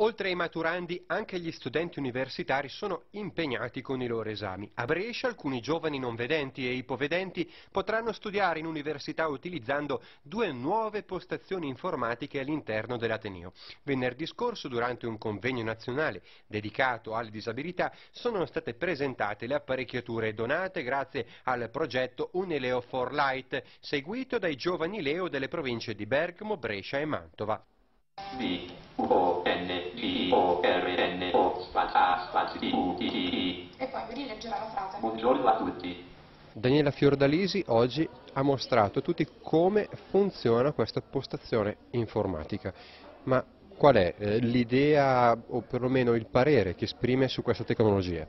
Oltre ai maturandi, anche gli studenti universitari sono impegnati con i loro esami. A Brescia alcuni giovani non vedenti e ipovedenti potranno studiare in università utilizzando due nuove postazioni informatiche all'interno dell'Ateneo. Venerdì scorso, durante un convegno nazionale dedicato alle disabilità, sono state presentate le apparecchiature donate grazie al progetto Unileo for Light, seguito dai giovani Leo delle province di Bergamo, Brescia e Mantova. B, U, N, o-R-N-O, spazio, spazio, U-T-T-I. E poi mi rileggerà la frase. Buongiorno a tutti. Daniela Fiordalisi oggi ha mostrato a tutti come funziona questa postazione informatica. Ma qual è eh, l'idea o perlomeno il parere che esprime su questa tecnologia?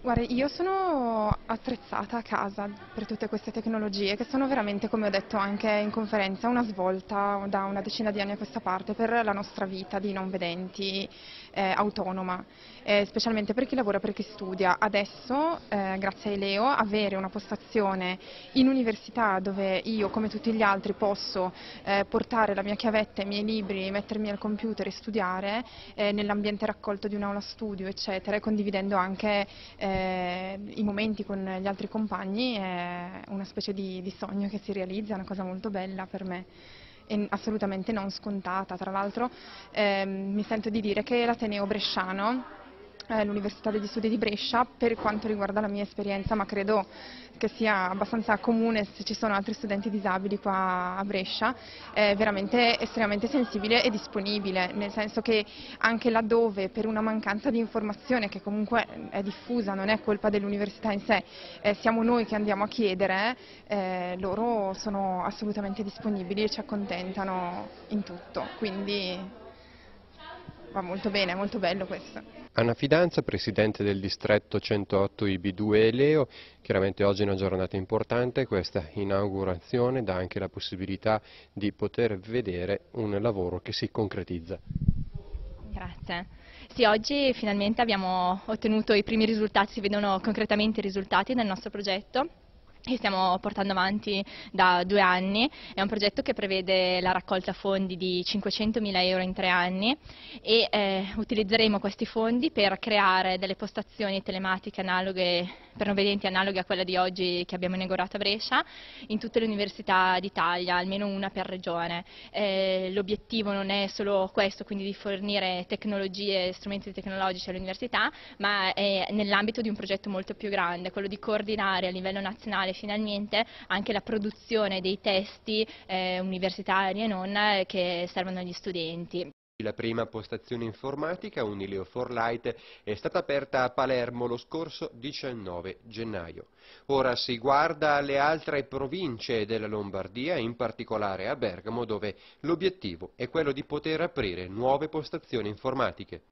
Guarda, io sono attrezzata a casa per tutte queste tecnologie che sono veramente, come ho detto anche in conferenza, una svolta da una decina di anni a questa parte per la nostra vita di non vedenti eh, autonoma, eh, specialmente per chi lavora, per chi studia. Adesso, eh, grazie a Leo, avere una postazione in università dove io, come tutti gli altri, posso eh, portare la mia chiavetta, i miei libri, mettermi al computer e studiare eh, nell'ambiente raccolto di un'aula studio, eccetera, condividendo anche eh, i momenti con gli altri compagni è una specie di, di sogno che si realizza, è una cosa molto bella per me assolutamente non scontata. Tra l'altro eh, mi sento di dire che l'Ateneo Bresciano eh, l'Università degli Studi di Brescia per quanto riguarda la mia esperienza, ma credo che sia abbastanza comune se ci sono altri studenti disabili qua a Brescia, è veramente estremamente sensibile e disponibile, nel senso che anche laddove per una mancanza di informazione che comunque è diffusa, non è colpa dell'università in sé, eh, siamo noi che andiamo a chiedere, eh, loro sono assolutamente disponibili e ci accontentano in tutto. Quindi va molto bene, è molto bello questo. Anna Fidanza, Presidente del Distretto 108 IB2 e Leo, chiaramente oggi è una giornata importante, questa inaugurazione dà anche la possibilità di poter vedere un lavoro che si concretizza. Grazie. Sì, oggi finalmente abbiamo ottenuto i primi risultati, si vedono concretamente i risultati del nostro progetto che stiamo portando avanti da due anni, è un progetto che prevede la raccolta fondi di 500 mila euro in tre anni e eh, utilizzeremo questi fondi per creare delle postazioni telematiche analoghe per non vedenti analoghe a quella di oggi che abbiamo inaugurato a Brescia in tutte le università d'Italia, almeno una per regione. Eh, l'obiettivo non è solo questo, quindi di fornire tecnologie e strumenti tecnologici alle università, ma è nell'ambito di un progetto molto più grande, quello di coordinare a livello nazionale finalmente anche la produzione dei testi eh, universitari e non eh, che servono agli studenti. La prima postazione informatica, Unileo for Light, è stata aperta a Palermo lo scorso 19 gennaio. Ora si guarda alle altre province della Lombardia, in particolare a Bergamo, dove l'obiettivo è quello di poter aprire nuove postazioni informatiche.